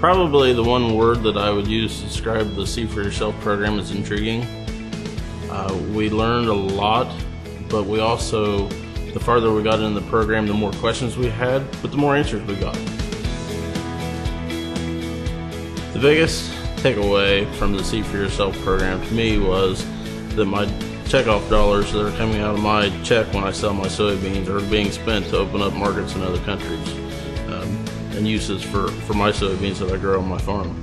Probably the one word that I would use to describe the See for Yourself program is intriguing. Uh, we learned a lot, but we also, the farther we got in the program, the more questions we had, but the more answers we got. The biggest takeaway from the See for Yourself program to me was that my checkoff dollars that are coming out of my check when I sell my soybeans are being spent to open up markets in other countries and uses for, for my soybeans that I grow on my farm.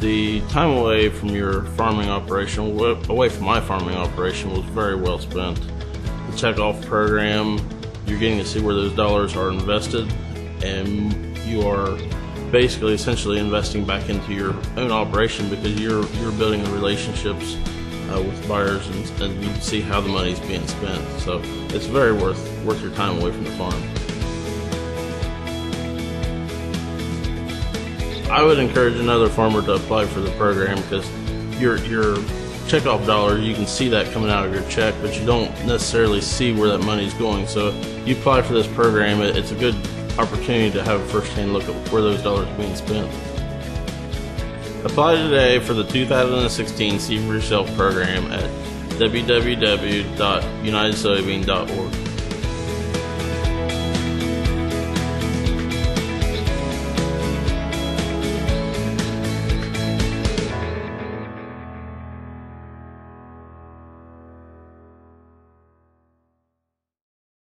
The time away from your farming operation, away from my farming operation, was very well spent. The checkoff program, you're getting to see where those dollars are invested, and you are basically essentially investing back into your own operation because you're you're building the relationships uh, with buyers and, and, you see how the money is being spent. So it's very worth worth your time away from the farm. I would encourage another farmer to apply for the program because your your checkoff dollar you can see that coming out of your check, but you don't necessarily see where that money is going. So you apply for this program, it's a good opportunity to have a first-hand look at where those dollars are being spent. Apply today for the 2016 See for Yourself program at www.unitedsoybean.org.